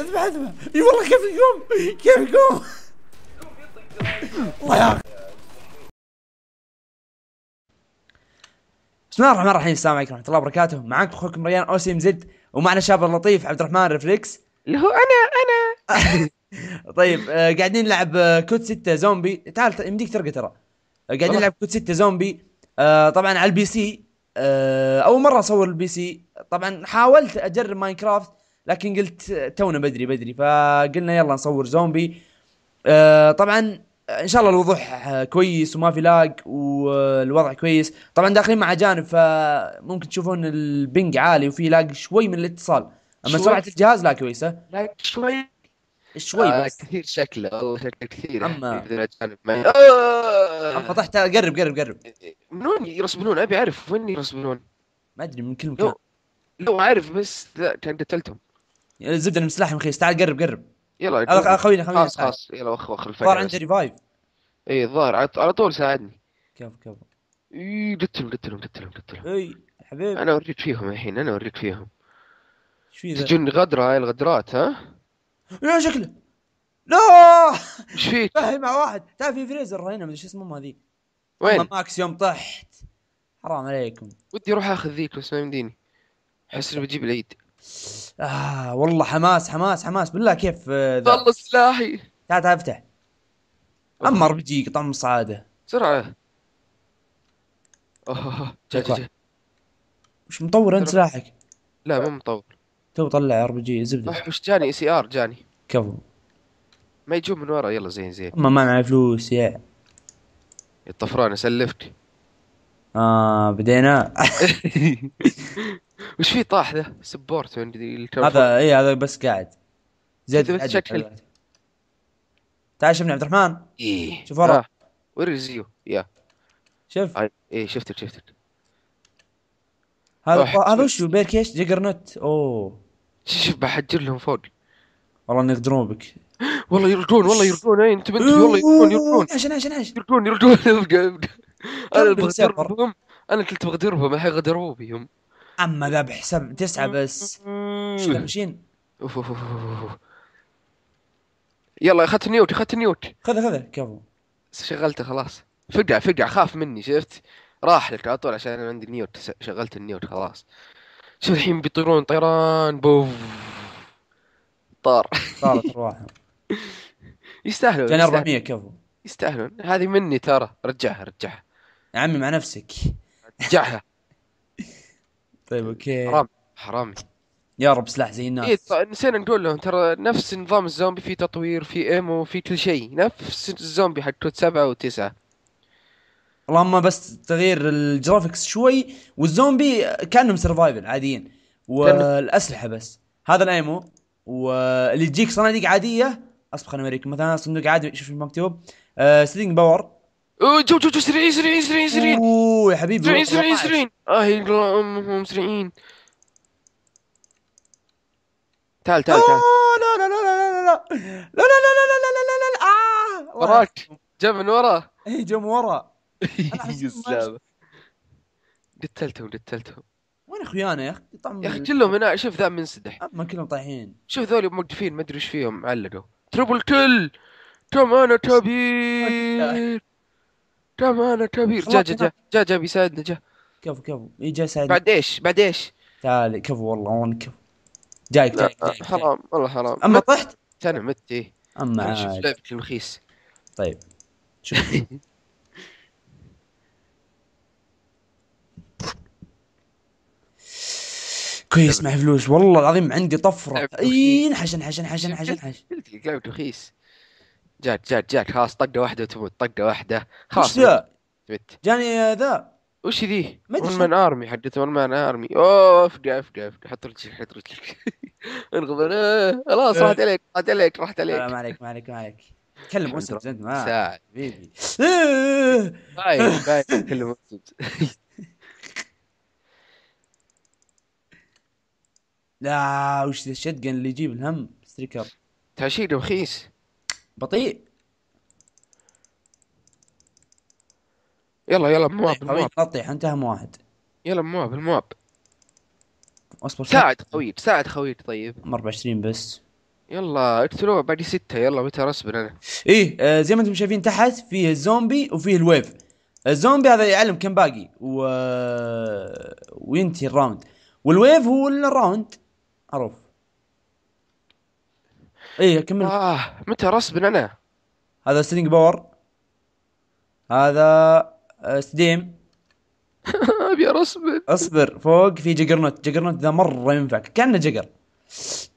أذبح أذبح. إي والله كيف يقوم؟ كيف يقوم؟ الله يا بسم الله الرحمن الرحيم. السلام عليكم ورحمة الله وبركاته. معاكم أخوكم ريان اوسيم زد ومعنا شاب اللطيف عبد الرحمن ريفلكس اللي هو أنا أنا. طيب آه قاعدين نلعب آه COD 6 زومبي. تعال يمديك ترقى ترى. آه قاعدين. نلعب COD 6 زومبي. آه طبعا على ال PC آه أول مرة أصور ال PC. طبعا حاولت أجرب Minecraft لكن قلت تونا بدري بدري فقلنا يلا نصور زومبي. آه طبعا إن شاء الله الوضوح كويس وما في lag والوضع كويس. طبعا داخلين مع أجانب فممكن تشوفون ال ping عالي وفي lag شوي من الاتصال. أما. سرعة الجهاز لا كويسة. لا شوي؟ شوي آه بس. كثير شكله والله شكله كثير أجانب معي. آه. فتحت قرب قرب قرب. من وين يرسبنون أبي أعرف وين يرسبنون ما أدري من كل مكان. لو لو أعرف بس كان قتلتهم. الزبدة المسلاح مخيس تعال قرب قرب. يلا خوينا خوينا خلاص خلاص. يلا وخ وخ الفجر عنده ريفايف اي الظاهر. على طول ساعدني. كيف كيف اي قتلهم قتلهم قتلهم قتلهم إي الحبيب أنا أوريك فيهم الحين أنا أوريك فيهم. إيش في ذا؟ تجون غدرة هاي الغدرات ها؟ يا شكله. لا! إيش فيك؟ فاهم مع واحد. تعال في فريزر هنا مدري شو اسمه ما ذي وين؟ ماكس يوم طحت. حرام عليكم. ودي أروح أخذ ذيك بس ما يمديني. أحس بجيب العيد. آه والله حماس حماس حماس. بالله كيف آه، ذا؟ والله سلاحي. تعال تعال افتح اما ار بي جي قطع من الصعاده بسرعة أوه. جا جا جا. وش مطور أنت سلاحك؟ لا مو مطور. تو طلع ار بي جي زبدة. وش جاني؟ إي سي آر جاني. كفو. ما يجون من ورا. يلا زين زين. أما ما معي فلوس يا. يا طفران اسلفك آه بدينا. وش في طاح ذا؟ سبورت. هذا إي هذا بس قاعد. زيد شكل. تعال شوفني عبد الرحمن. إيه. شوف ورا. آه. وري زيو يا. شوف. آه، إيه شفتك شفتك. هذا. هذا وشو بيركيش جيجر نت. أوه. شوف بحجر لهم فوق. والله اني يقدرون بك. والله يردون والله يردون. اي أنت بنت والله يردون يردون. عشان عشان عشان يردون يردون. ابقى ابقى أنا؟ بغدرهم أنا كنت بغدرهم الحين غدروا بهم. اما ذا بحساب تسعة بس. أوف. يلا أخذت نيوت أخذت نيوت خذ خذ كفو. شغلته خلاص. فقع فقع خاف مني شفت؟ راح لك على طول عشان أنا عندي nuke شغلت ال nuke خلاص. شوف الحين بيطيرون؟ طيران بوف. طار. صارت ارواحهم يستاهلون يستاهلون, 400 كفو. يستاهلون. هذه مني ترى. رجعها رجعها. يا عمي مع نفسك. رجعها. طيب okay. حرام حرامي يا رب سلاح زي إيه الناس ط- نسينا نقول لهم ترى نفس نظام الزومبي في تطوير في ammo في كل شيء. نفس الزومبي حق COD سبعة وتسعة. اللهم بس تغيير ال graphics شوي والزومبي كأنهم survival عاديين. والأسلحة بس. هذا ال ammo واللي تجيك صناديق عادية. اصبر خليني اوريكم مثلا صندوق عادي شوف مكتوب stopping power. جو جو جو سريعين سريعين سريعين سريعين اوه يا حبيبي سريعين سريعين 14. سريعين آه يا امهم سريعين تعال تعال تعال آه، لا لا لا لا لا لا لا لا لا لا لا لا لا لا لا آه، الله وراك جا من ورا اي جو من ورا إنه سلام قتلتهم قتلتهم وين اخويانا يا أخي يا أخي كلهم هنا شوف ذا منسدح ما كلهم طايحين شوف ذولي موقفين ما ادري إيش فيهم علقوا triple kill كم أنا كبير كم أنا كبير؟ جا جا جا جا جا بيساعدنا جا. كفو كفو. اي جاي سعيد بعد إيش؟ بعد إيش؟ تعال كفو والله وين كفو؟ جايك جايك جايك. حرام والله حرام. أما طحت؟ أنا مت إيه أما شوف. لعبك المخيس. طيب شوف. كويس معي فلوس. والله العظيم عندي طفرة. إي انحش انحش انحش انحش انحش قلت لك لعبك رخيص جات جات جات. خلاص طقة واحدة وتموت طقة واحدة. وش خلاص ذا؟ جاني ذا. وش ذي؟ one man army حقت one man army أوه أفقع أفقع أفقع. حط رجلك حط رجلك. انغبن آه، خلاص راحت عليك راحت عليك راحت لا عليك ما عليك ما عليك ما عليك. كلم لله. انت ما ساعد. حبيبي. إيه. باين باين. كله مقصود لا وش ذا؟ الشتقن اللي يجيب الهم. ستريكر تعشيق رخيص بطيء. يلا يلا مواب خوي المواب نطيح انت اهم واحد. يلا مواب المواب اصبر ساعد خويك ساعد خويك طيب. ام 24 بس. يلا اقتلوه باقي ستة. يلا متى respawn أنا؟ إيه آه زي ما أنتم شايفين تحت فيه الزومبي وفيه ال wave. الزومبي هذا يعلم كم باقي و... وينتهي ال round. وال wave هو ال round. معروف. إيه كمل آه متى respawn أنا هذا stopping power. هذا آه، steady aim أبي respawn أصبر فوق في juggernaut juggernaut ذا مرة ينفع. كأنه jugger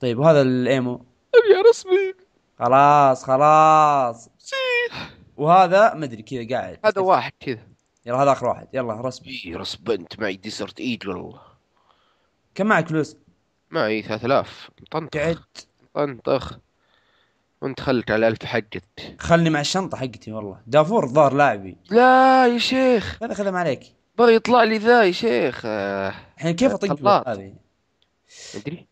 طيب وهذا ال ammo. أبي respawn خلاص خلاص. وهذا مدري كذا قاعد. هذا واحد كذا. يلا هذا آخر واحد. يلا رسمي إي رسبنت معي Desert Eagle والله. كم معك فلوس؟ معي 3000 طنطخ قعد طنطخ وانت خلت على ألف حقت. خلني مع الشنطة حقتي والله. دافور الظاهر لاعبي. لا يا شيخ. خذها ما عليك. بغى يطلع لي ذا يا شيخ. الحين كيف أطق خلاط. هذه؟ مدري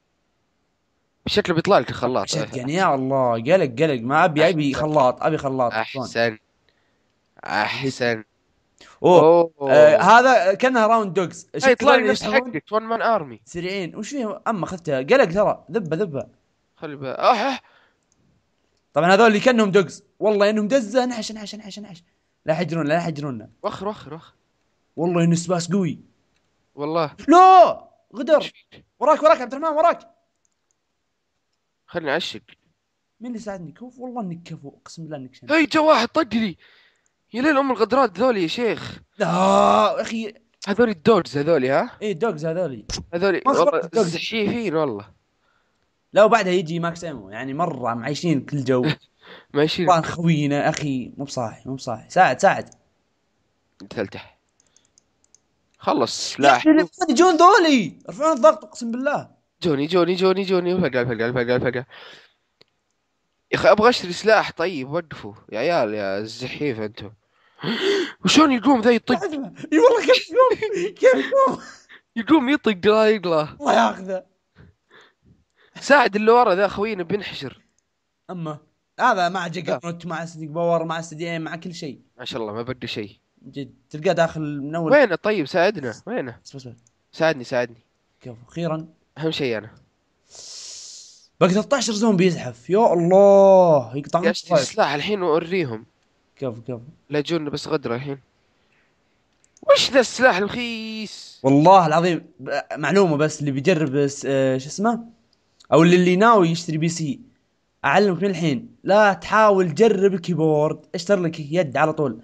شكله بيطلع لك الخلاط. shit يعني يا الله قلق قلق. ما ابي أبي خلاط أبي خلاط؟ أحسن. أحسن. أوه. أوه. آه هذا كانها round dogs. هاي يطلع لي نفس حقك. one man army سريعين. وش فيه أما اخذتها قلق ترى. ذبة ذبة. خلي بالك آه طبعا هذول اللي كأنهم dogs. والله إنهم دزه انحش انحش انحش انحش لا يحجرون لا يحجرونا وخر وخر وخر. والله إنه SPAS قوي. والله. لا غدر. وراك وراك عبد الرحمن وراك. خلني أعشق. مين اللي ساعدني؟ كفو والله إنك كفو أقسم بالله إنك شنو. هاي جا واحد طق لي. يا ليل أم الغدرات ذولي يا شيخ. لا أخي. هذولي ال dogs هذولي ها؟ إيه dogs هذولي. هذولي. والله ال dogs. زحيفين والله. لا وبعدها يجي max ammo. يعني مرة معيشين كل جو. طبعا خوينا أخي مو بصاحي مو بصاحي ساعد ساعد. تلتح. خلص سلاح يجون ذولي. ارفعون الضغط أقسم بالله. جوني جوني جوني جوني. فقع فقع فقع فقع يا أخي أبغى أشتري سلاح. طيب وقفوا. يا عيال يا الزحيف أنتم. وشون يقوم ذا يطق؟ اي والله كيف يقوم؟ كيف يقوم؟ يقوم يطق لا يقلع. الله ياخذه. ساعد اللي ورا ذا خوينا بينحشر. أما هذا مع juggernaut مع stopping power مع steady aim مع كل شيء. ما شاء الله ما بقى شيء. جد تلقاه داخل من أول. وينه؟ طيب ساعدنا. وينه؟ بس بس ساعدني ساعدني. كفو. أخيرا. أهم شيء أنا. باقي 13 زومبي يزحف. يا الله يقطعون يا اشتري سلاح الحين وأوريهم. كفو كفو. لا يجونا بس غدرة الحين. وش ذا السلاح الرخيص والله العظيم معلومة بس اللي بيجرب آه، شو اسمه؟ أو اللي, اللي ناوي يشتري PC. أعلمك من الحين لا تحاول تجرب ال keyboard اشتر لك يد على طول.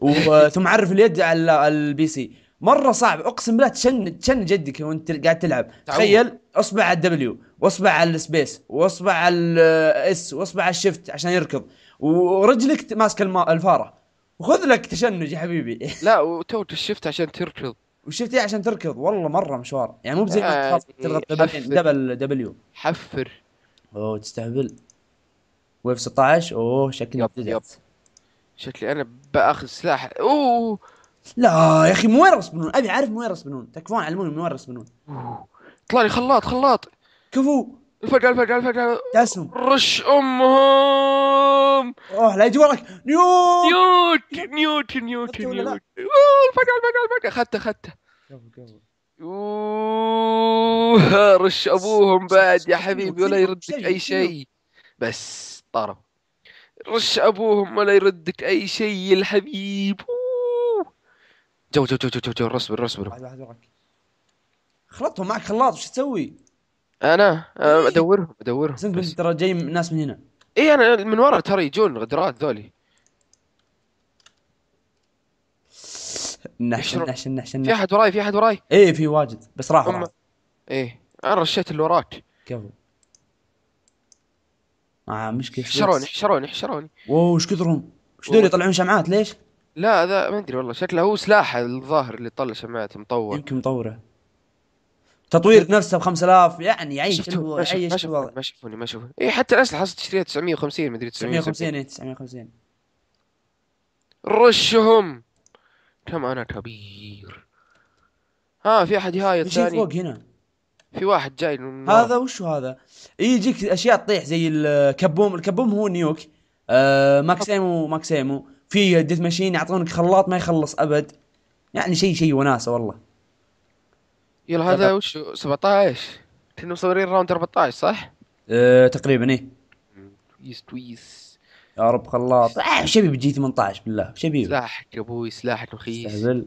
ثم عرف اليد على ال PC. مرة صعب أقسم بالله تشن تشن جدك وانت قاعد تلعب. تخيل اصبع على ال W واصبع على ال space واصبع على ال S واصبع على ال shift عشان يركض. ورجلك ماسكة الفارة. وخذ لك تشنج يا حبيبي. لا وتو ال shift عشان تركض. و shift إيه عشان تركض؟ والله مرة مشوار. يعني مو بزي ما تضغط double W. حفر. أوه تستهبل. wave 16 أوه شكلي yep،. yep. شكلي أنا بأخذ سلاح. أوه. لا يا أخي من وين رسبنون أبي أعرف من وين رسبنون تكفون علموني من وين رسبنون أوه. طلع لي خلاط خلاط. كفو. الفقع الفقع الفقع تاسهم رش أمهم أوه لا يجي وراك نيوت نيوت نيوت نيوت؟ نيوت الفقع الفقع الفقع اخذته اخذته كفو اوه رش أبوهم بعد يا حبيبي ولا؟ يردك؟ أي؟ شيء بس طاروا رش أبوهم ولا يردك أي شيء الحبيب. جو جو جو جو جو, جو. رسبر رسبر خلطهم معك خلاط وش تسوي؟ أنا أنا ادورهم ادورهم بس انت ترى جاي من- ناس من هنا. اي أنا من ورا ترى يجون غدرات ذولي. النحش يشرب. النحش النحش في النحش أحد وراي في أحد وراي؟ إيه في واجد بس راح هم- راح. إيه. أنا رشيت اللي وراك. كفو. آه مشكلة حشروني حشروني حشروني wow إيش كثرهم؟ إيش دول يطلعون شمعات؟ ليش؟ لا ذا ما أدري والله شكله هو سلاحه الظاهر اللي طلع شمعات مطور. يمكن مطوره. تطوير نفسه ب 5000 يعني يعيش الو- ما شافوني ما شافوني ما شافوني اي حتى الاسلحه صرت تشتريها 950 مدري 950 950 إيه 950 رشهم. كم أنا كبير. ها في أحد يهايط ثاني فوق هنا؟ في واحد جاي من. هذا وش هذا؟ يجيك أشياء تطيح زي ال kaboom. ال kaboom هو nuke. آه max ammo max ammo في death machine يعطونك خلاط ما يخلص أبد. يعني شيء شيء وناسة والله. يلا هذا وش 17 كنا مصورين راوند 14 صح؟ أه تقريبا إيه. تويس تويس. يا رب خلاط آه ابي بجي 18 بالله؟ وش ابي سلاحك يا أبوي سلاحك رخيص. استهبل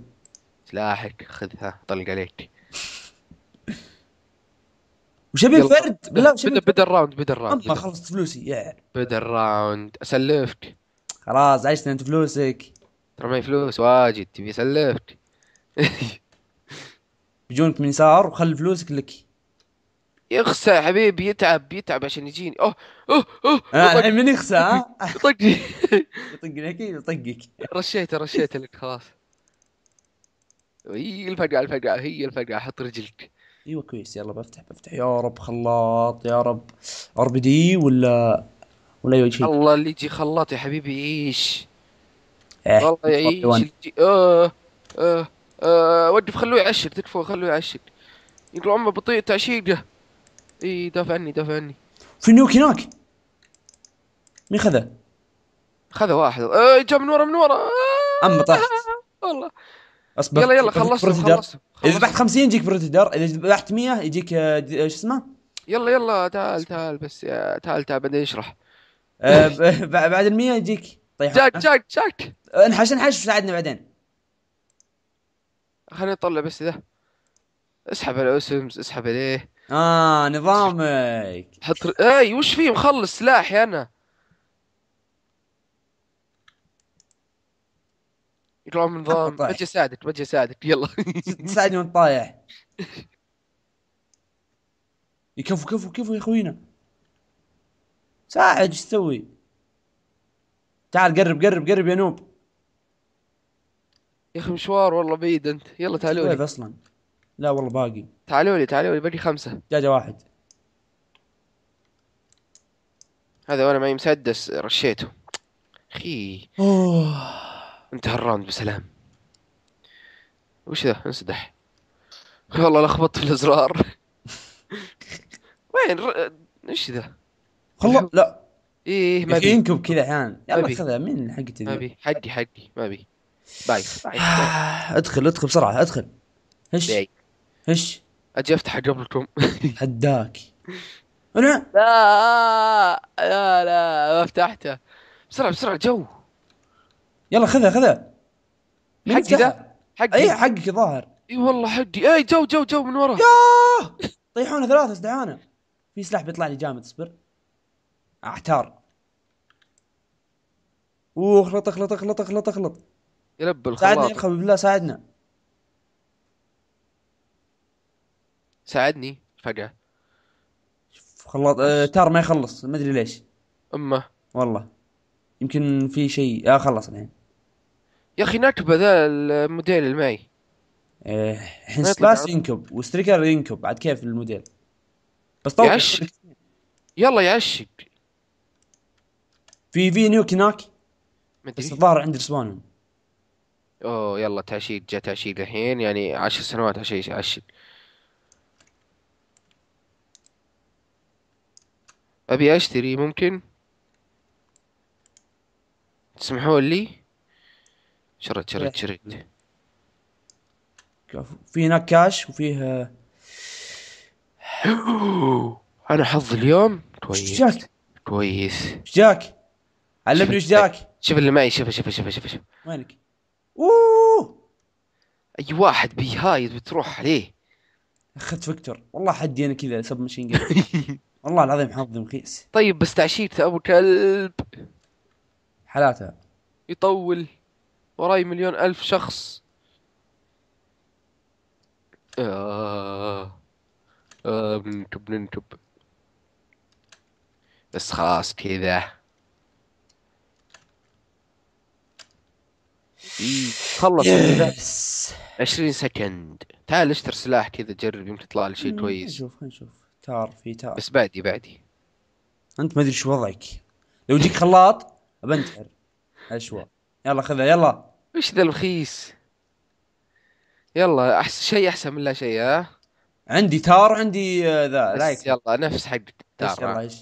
سلاحك خذها. طلق عليك. وش ابي يلا. فرد بالله وش بدا بدا الراوند بدا الراوند. اما يلا. خلصت فلوسي. يا. بدا الراوند. أسلفك. خلاص عشت أنت فلوسك. ترى معي فلوس واجد. تبي أسلفك؟ بيجونك من يسار وخلي فلوسك لك. يخسى يا حبيبي يتعب يتعب عشان يجيني. أوه أوه أوه آه، الحين من يخسى ها طقني يطقني أكيد يطقك. رشيته رشيته لك خلاص. هي الفقعة الفقعة هي الفقعة حط رجلك. أيوه كويس. يلا بفتح بفتح. يا رب خلاط يا رب. RPD ولا ولا أي شيء؟ الله اللي يجي خلاط يا حبيبي يعيش إيه، والله يعيش طبعاً. اللي آه آه آه وقف خلوه يعشق تكفى خلوه يعشق. يقول عمه بطيء تعشيقه. إي دافع عني دافع عني في nuke هناك؟ مين خذه؟ خذ واحد. آه جاء من ورا من ورا. آه أما طحت والله. اصبر يلا يلا خلصت. خلصت إذا ذبحت 50 يجيك predator إذا ذبحت 100 يجيك آه، آه، شو اسمه؟ يلا يلا تعال تعال بس يا تعال تعال بعدين اشرح. آه، بعد ال 100 يجيك طيب جاك جاك جاك. انحش انحش وساعدنا بعدين. خليني أطلع بس ذا. اسحب على اسمز اسحب عليه آه نظامك. حط اي وش فيه مخلص. سلاحي أنا. يطلع من نظام. بجي أساعدك بجي أساعدك. يلا. تساعدني وانت طايح. يكفو كفو كفو يا أخوينا. ساعد إيش تسوي؟ تعال قرب قرب قرب يا نوب. يا أخي مشوار والله بعيد أنت. يلا تعالوا لي. أصلا؟ لا والله باقي. تعالوا لي تعالوا لي باقي خمسة. دجاجة واحد. هذا وأنا معي مسدس رشيته. أخي انتهى ال round بسلام. وش ذا؟ انسدح. والله لخبطت في الأزرار. وين؟ ر... إيش ذا؟ خلاص لا. إيه ما بي. ينكب كذا أحيانا يلا. خذها من حقتي؟ ما بي. حقي حقي ما بي. bye bye آه، ادخل ادخل بسرعة ادخل. bye هش. أجي افتح قبلكم. هداك أنا؟ لا لا لا ما فتحته. بسرعة بسرعة جو. يلا خذها خذها. حقي؟ ذا؟ حقي. اي حقك ظاهر إي والله حقي. إي جو جو جو من ورا. ياه طيحونا ثلاثة استعانة. في سلاح بيطلع لي جامد اصبر. أحتار. أوه اخلط اخلط اخلط اخلط اخلط. يلب ساعدنا يا الخلاط. أخوي بالله ساعدنا. ساعدني فجأة. خلاط آه TAR ما يخلص ما أدري ليش. اما والله. يمكن في شيء آه خلص الحين. يا أخي نكبة ذا الموديل معي آه، الحين SPAS ينكب و Striker ينكب بعد كيف الموديل؟ بس طول يعشق. يلا يعشق. في في nuke هناك ما بس الظاهر عند رسبانهم أوه يلا تعشيق جاء تعشيق الحين يعني عشر سنوات عشان يعشق أبي أشتري ممكن؟ تسمحون لي؟ شريت شريت شريت. في هناك كاش وفيه آه، أنا حظي اليوم؟ كويس جاك؟ كويس. وش جاك؟ علمني وش جاك؟ شوف اللي معي شوف شوف شوف شوف شوف وينك؟ أوه! أي واحد بيهايد بتروح عليه. اخذت فيكتور والله حدي أنا كذا سب ماشين جن والله العظيم حظي مخيس طيب بس تعشيقت أبو كلب. حالاتها يطول وراي مليون ألف شخص. آه آه بننكب بس خلاص كذا. خلص yes 20 second تعال اشتر سلاح كذا جرب يمكن يطلع لي شيء كويس. نشوف نشوف. TAR في TAR. بس بعدي بعدي. أنت ما أدري شو وضعك. لو يجيك خلاط بنتحر أشوى. يلا خذها يلا. وش ذا الرخيص؟ يلا احسن شيء أحسن من لا شيء ها؟ عندي TAR وعندي آه، ذا بس like يلا نفس حق إيش الدار يلا؟ إيش؟